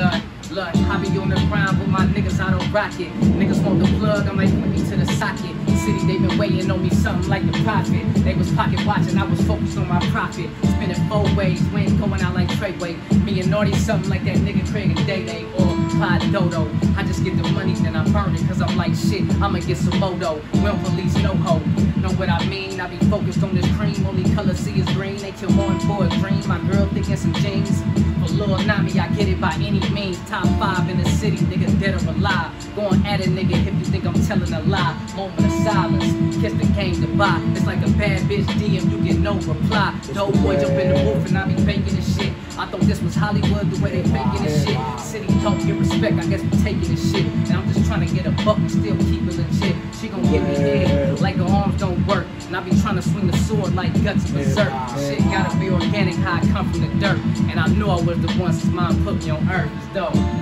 Look, I be on the ground with my niggas out on rocket. Niggas want the plug, I'm like, put me to the socket. City, they been waiting on me something like the prophet. They was pocket watching, I was focused on my profit. Spinning four ways, we ain't going out like Treyway. Me and Naughty, something like that nigga Craig and Day Day or Pod Dodo. I just get the money, then I burn it, cause I'm like shit, I'ma get some moto. We don't police no ho. Know what I mean? I be focused on this cream, only color see is green. They kill more for a dream. My girl thinking some jeans. Lil Nami, I get it by any means. Top five in the city, nigga dead or alive. Going at a nigga if you think I'm telling a lie. Moment of silence, kiss the game goodbye. It's like a bad bitch DM, you get no reply. Dope boy jump in the booth and I be faking this shit. I thought this was Hollywood, the way they faking this shit. City talk, get respect, I guess we taking this shit. And I'm just trying to get a buck and still keep it legit. I be trying to swing the sword like Guts Berserk. Shit gotta be organic, how I come from the dirt. And I knew I was the one since mom put me on earth. Dope.